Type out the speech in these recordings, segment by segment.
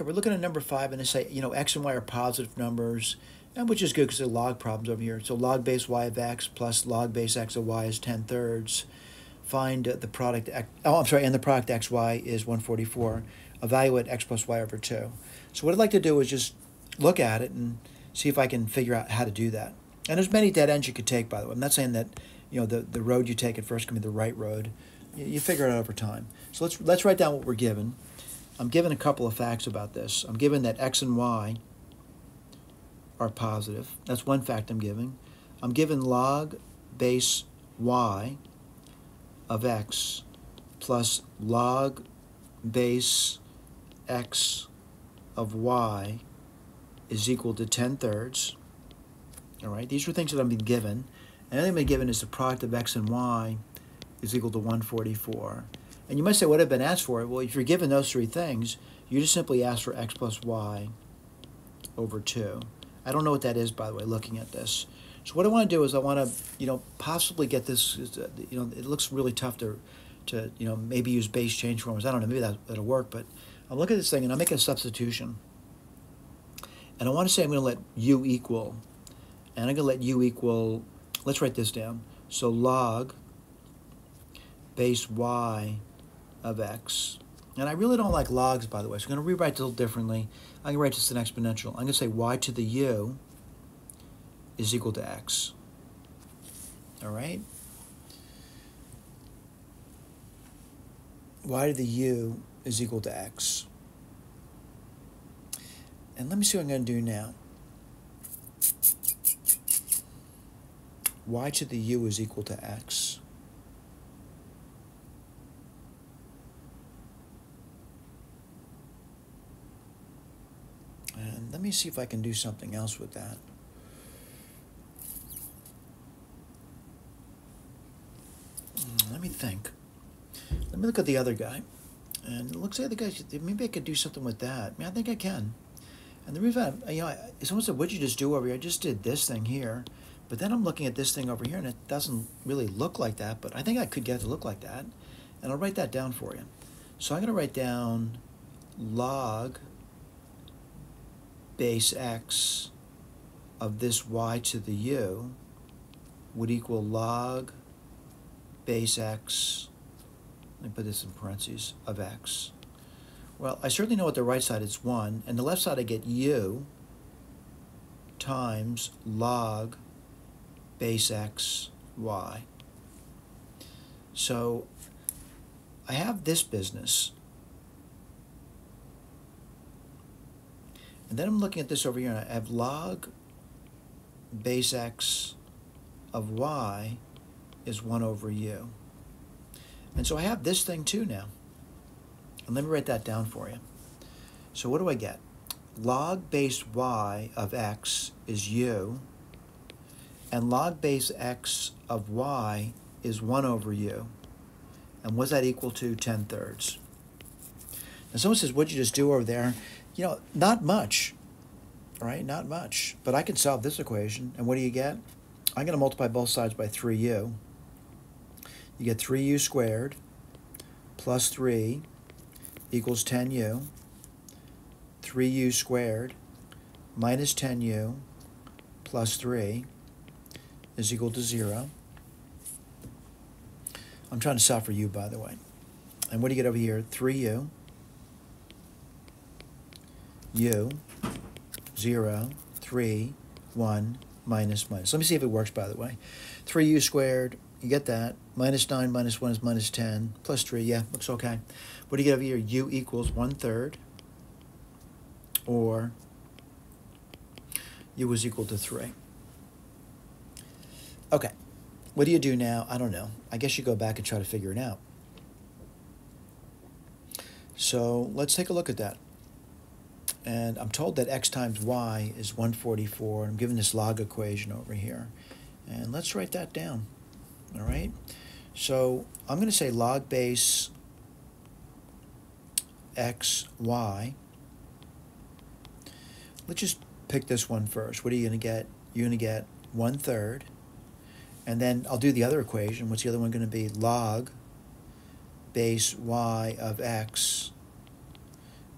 We're looking at number five, and they say, you know, x and y are positive numbers, and which is good because the log problems over here. So log base y of x plus log base x of y is 10 thirds. Find the product, oh, I'm sorry, and the product xy is 144. Evaluate x plus y over 2. So what I'd like to do is just look at it and see if I can figure out how to do that. And there's many dead ends you could take, by the way. I'm not saying that, you know, the, the road you take at first can be the right road. You, you figure it out over time. So let's, let's write down what we're given. I'm given a couple of facts about this. I'm given that x and y are positive. That's one fact I'm giving. I'm given log base y of x plus log base x of y is equal to 10 thirds. All right, these are things that I've been given. And I've been given is the product of x and y is equal to 144. And you might say, what have been asked for? Well, if you're given those three things, you just simply ask for x plus y over 2. I don't know what that is, by the way, looking at this. So what I want to do is I want to, you know, possibly get this, you know, it looks really tough to, to you know, maybe use base change formulas. I don't know, maybe that, that'll work, but I'm looking at this thing and I'm making a substitution. And I want to say I'm going to let u equal, and I'm going to let u equal, let's write this down. So log base y of x. And I really don't like logs, by the way, so I'm going to rewrite this a little differently. I'm going to write this an exponential. I'm going to say y to the u is equal to x. All right? y to the u is equal to x. And let me see what I'm going to do now. y to the u is equal to x. And let me see if I can do something else with that. Hmm, let me think. Let me look at the other guy. And it looks like the guy, maybe I could do something with that. I mean, I think I can. And the reason, I, you know, someone said, what'd you just do over here? I just did this thing here. But then I'm looking at this thing over here, and it doesn't really look like that, but I think I could get it to look like that. And I'll write that down for you. So I'm going to write down log base x of this y to the u would equal log base x, let me put this in parentheses, of x. Well, I certainly know what the right side is 1, and the left side I get u times log base x y. So I have this business And then I'm looking at this over here, and I have log base x of y is 1 over u. And so I have this thing too now. And let me write that down for you. So what do I get? Log base y of x is u, and log base x of y is 1 over u. And what's that equal to? 10 thirds. And someone says, what'd you just do over there? You know, not much, right? Not much. But I can solve this equation. And what do you get? I'm going to multiply both sides by 3u. You get 3u squared plus 3 equals 10u. 3u squared minus 10u plus 3 is equal to 0. I'm trying to solve for u, by the way. And what do you get over here? 3u u, 0, 3, 1, minus, minus. Let me see if it works, by the way. 3u squared, you get that. Minus 9 minus 1 is minus 10. Plus 3, yeah, looks okay. What do you get over here? u equals 1 third, or u is equal to 3. Okay, what do you do now? I don't know. I guess you go back and try to figure it out. So let's take a look at that. And I'm told that x times y is 144. I'm given this log equation over here. And let's write that down. All right? So I'm going to say log base x, y. Let's just pick this one first. What are you going to get? You're going to get 1 third. And then I'll do the other equation. What's the other one going to be? Log base y of x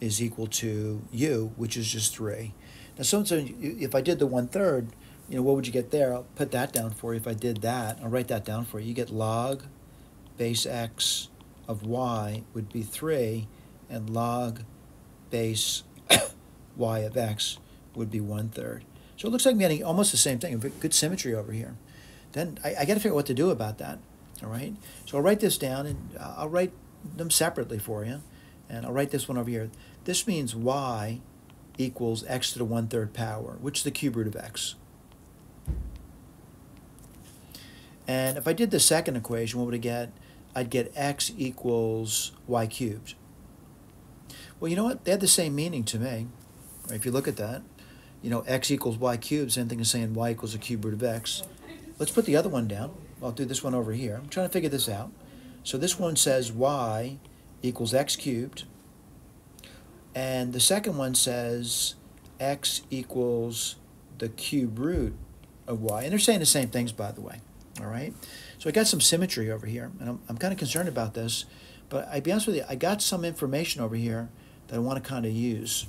is equal to u, which is just 3. Now, sometimes if I did the one-third, you know, what would you get there? I'll put that down for you. If I did that, I'll write that down for you. You get log base x of y would be 3, and log base y of x would be one-third. So it looks like I'm getting almost the same thing, good symmetry over here. Then I, I got to figure out what to do about that, all right? So I'll write this down, and uh, I'll write them separately for you, and I'll write this one over here. This means y equals x to the one-third power, which is the cube root of x. And if I did the second equation, what would I get? I'd get x equals y cubed. Well, you know what? They had the same meaning to me. If you look at that, you know, x equals y cubed, same thing as saying y equals the cube root of x. Let's put the other one down. I'll do this one over here. I'm trying to figure this out. So this one says y equals x cubed. And the second one says x equals the cube root of y. And they're saying the same things, by the way. All right? So I got some symmetry over here. And I'm, I'm kind of concerned about this. But I'll be honest with you, I got some information over here that I want to kind of use.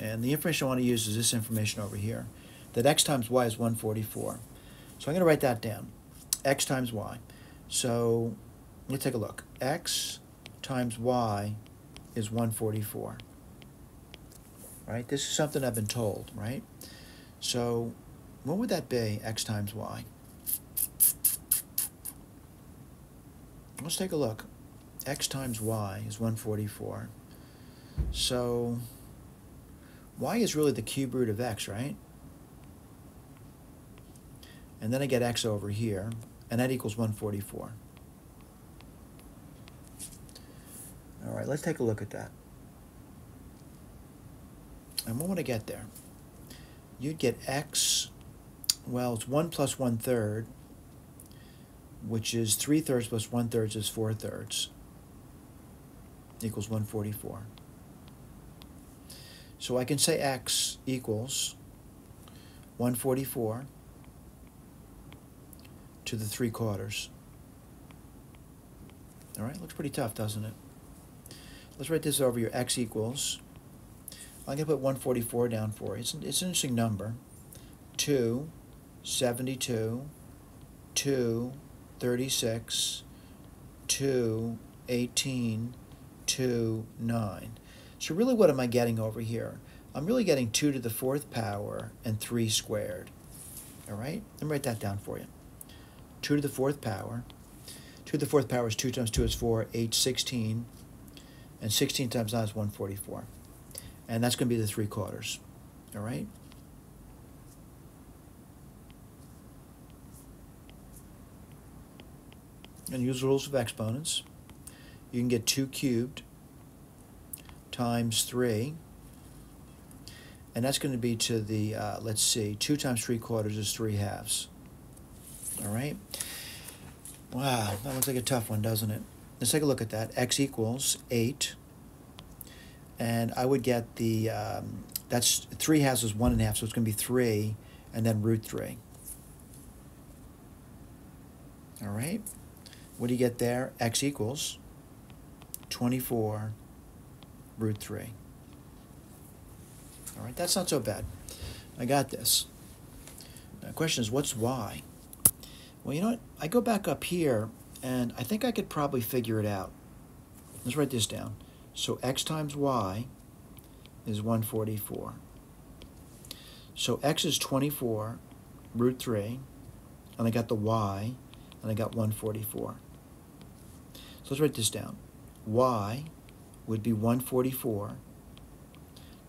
And the information I want to use is this information over here. That x times y is 144. So I'm going to write that down. x times y. So let's take a look. x times y is 144. Right? This is something I've been told, right? So what would that be, x times y? Let's take a look. x times y is 144. So y is really the cube root of x, right? And then I get x over here, and that equals 144. All right, let's take a look at that. And what would I get there? You'd get x, well, it's 1 plus 1 third, which is 3 thirds plus 1 thirds is 4 thirds, equals 144. So I can say x equals 144 to the 3 quarters. All right, looks pretty tough, doesn't it? Let's write this over here. x equals, I'm going to put 144 down for you. It's, an, it's an interesting number. 2, 72, 2, 36, 2, 18, 2, 9. So really what am I getting over here? I'm really getting 2 to the fourth power and 3 squared. All right? Let me write that down for you. 2 to the fourth power. 2 to the fourth power is 2 times 2 is 4, 8, 16. And 16 times 9 is 144. And that's going to be the 3 quarters. All right? And use the rules of exponents. You can get 2 cubed times 3. And that's going to be to the, uh, let's see, 2 times 3 quarters is 3 halves. All right? Wow, that looks like a tough one, doesn't it? Let's take a look at that. x equals 8. And I would get the, um, that's 3 halves is 1 and a half, so it's going to be 3 and then root 3. All right? What do you get there? x equals 24 root 3. All right, that's not so bad. I got this. Now, the question is, what's y? Well, you know what? I go back up here, and I think I could probably figure it out. Let's write this down. So x times y is 144. So x is 24 root 3, and I got the y, and I got 144. So let's write this down. y would be 144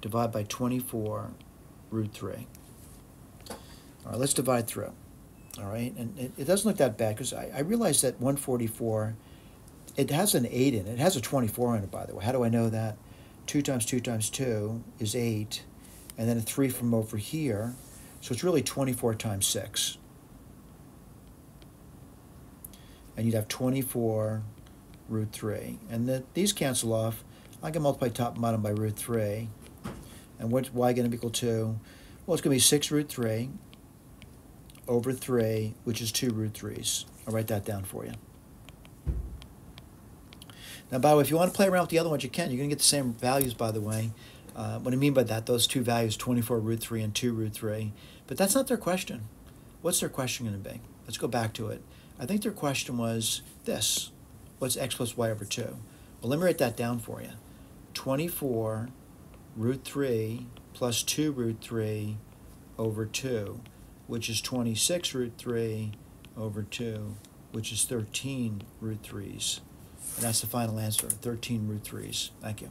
divided by 24 root 3. All right, let's divide through. All right, and it, it doesn't look that bad because I, I realize that 144, it has an 8 in it. It has a 24 in it, by the way. How do I know that? 2 times 2 times 2 is 8, and then a 3 from over here. So it's really 24 times 6. And you'd have 24 root 3. And the, these cancel off. I can multiply top and bottom by root 3. And what's y going to be equal to? Well, it's going to be 6 root 3 over 3, which is 2 root 3s. I'll write that down for you. Now, by the way, if you want to play around with the other ones, you can. You're going to get the same values, by the way. Uh, what I mean by that, those two values, 24 root 3 and 2 root 3. But that's not their question. What's their question going to be? Let's go back to it. I think their question was this. What's x plus y over 2? Well, let me write that down for you. 24 root 3 plus 2 root 3 over 2, which is 26 root 3 over 2, which is 13 root 3s. And that's the final answer, 13 root 3s. Thank you.